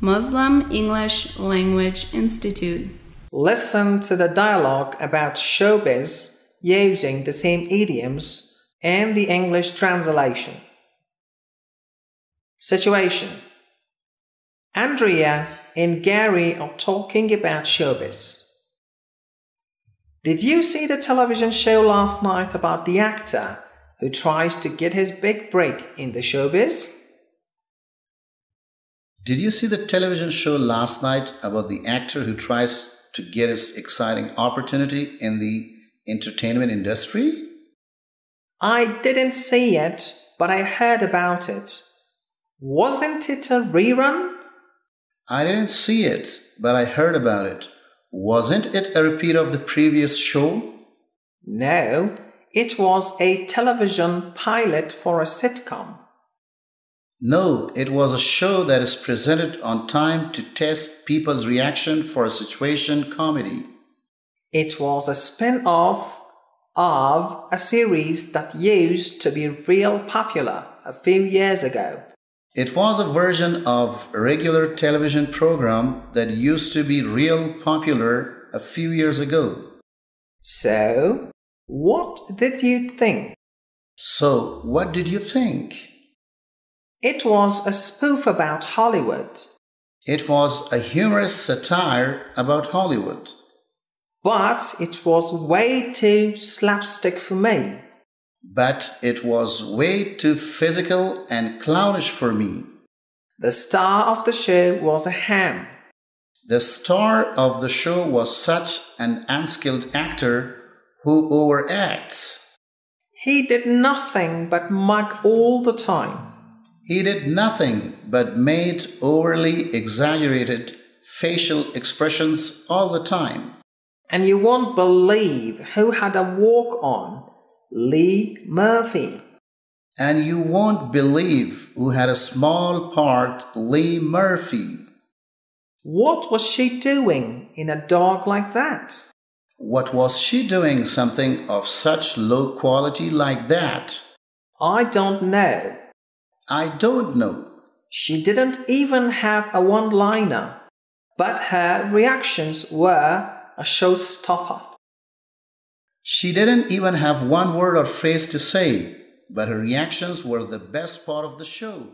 Muslim English Language Institute. Listen to the dialogue about showbiz using the same idioms and the English translation. Situation Andrea and Gary are talking about showbiz. Did you see the television show last night about the actor who tries to get his big break in the showbiz? Did you see the television show last night about the actor who tries to get his exciting opportunity in the entertainment industry? I didn't see it, but I heard about it. Wasn't it a rerun? I didn't see it, but I heard about it. Wasn't it a repeat of the previous show? No, it was a television pilot for a sitcom. No, it was a show that is presented on time to test people's reaction for a situation comedy. It was a spin off of a series that used to be real popular a few years ago. It was a version of a regular television program that used to be real popular a few years ago. So, what did you think? So, what did you think? It was a spoof about Hollywood. It was a humorous satire about Hollywood. But it was way too slapstick for me. But it was way too physical and clownish for me. The star of the show was a ham. The star of the show was such an unskilled actor who overacts. He did nothing but mug all the time. He did nothing but made overly exaggerated facial expressions all the time. And you won't believe who had a walk on Lee Murphy. And you won't believe who had a small part Lee Murphy. What was she doing in a dog like that? What was she doing something of such low quality like that? I don't know. I don't know. She didn't even have a one liner, but her reactions were a showstopper. She didn't even have one word or phrase to say, but her reactions were the best part of the show.